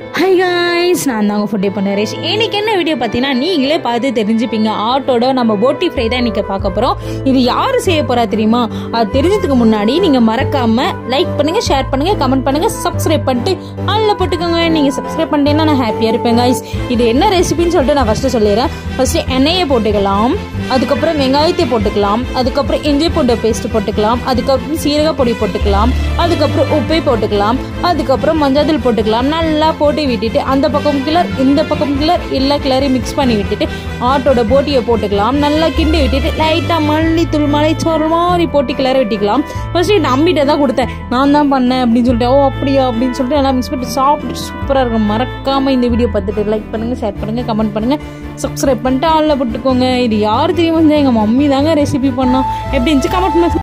High guys நான் தாங்க ஃபுட்டே பண்ண ரேஷ் இன்னைக்கு என்ன வீடியோ பார்த்தீங்கன்னா நீங்களே பார்த்து தெரிஞ்சுப்பீங்க. ஆட்டோட நம்ம போட்டி ஃப்ரை தான் இன்னைக்கு பார்க்க போகிறோம் இது யார் செய்ய போகிறா தெரியுமா? அது தெரிஞ்சதுக்கு முன்னாடி நீங்கள் மறக்காமல் லைக் பண்ணுங்கள் ஷேர் பண்ணுங்கள் கமெண்ட் பண்ணுங்கள் சப்ஸ்கிரைப் பண்ணிட்டு அதில் போட்டுக்கோங்க. நீங்கள் சப்ஸ்கிரைப் பண்ணிட்டேன்னா நான் ஹாப்பியாக இருப்பேன் காய்ஸ் இது என்ன ரெசிபின்னு சொல்லிட்டு நான் ஃபஸ்ட்டு சொல்லிடுறேன். ஃபஸ்ட்டு எண்ணெயை போட்டுக்கலாம். அதுக்கப்புறம் வெங்காயத்தை போட்டுக்கலாம். அதுக்கப்புறம் இஞ்சி பூண்டு பேஸ்ட் போட்டுக்கலாம். அதுக்கப்புறம் சீரக பொடி போட்டுக்கலாம். அதுக்கப்புறம் உப்பை போட்டுக்கலாம். அதுக்கப்புறம் மஞ்சள் போட்டுக்கலாம். நல்லா போட்டு விட்டுட்டு அந்த பக்கம் கிளர் இந்த பக்கம் கிளர் எல்லா கிளரையும் மிக்ஸ் பண்ணி விட்டுட்டு ஆட்டோட போட்டியை போட்டுக்கலாம். நல்லா கிண்டி விட்டுட்டு லைட்டாக மல்லித்தூள் மலைச்சோறு மாதிரி போட்டி கிளற விட்டிக்கலாம். ஃபர்ஸ்ட் நம்பிட்டே தான் கொடுத்தேன். நான் தான் பண்ணேன் அப்படின்னு சொல்லிட்டு ஓ அப்படியா? அப்படின்னு சொல்லிட்டு நல்லா மிக்ஸ் பண்ணிட்டு சாப்பிட்டு சூப்பராக இருக்கும். மறக்காமல் இந்த வீடியோ பார்த்துட்டு லைக் பண்ணுங்கள் ஷேர் பண்ணுங்கள் கமெண்ட் பண்ணுங்கள் சப்ஸ்கிரைப் பண்ணிட்டு ஆளில் போட்டுக்கோங்க. இது யார் தெரியுமா எங்கள் மம்மி தாங்க ரெசிபி பண்ணோம் எப்படி இருந்துச்சு? கமெண்ட்